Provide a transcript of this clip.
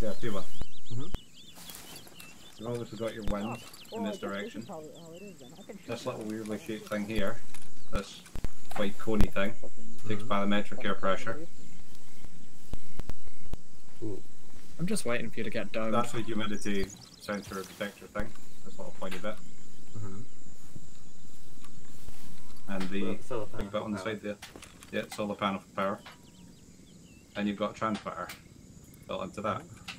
Yeah, two one. Mhm. You've got your wind in this direction. This little weirdly shaped thing here, this white coney thing, takes Mhm. barometric air pressure. Ooh. I'm just waiting for you to get down. That's the humidity sensor detector thing, this little pointy bit. Mm-hmm. And the Well, big bit on the power. side there. Yeah, solar panel for power. And you've got a transmitter built into that. Mm-hmm.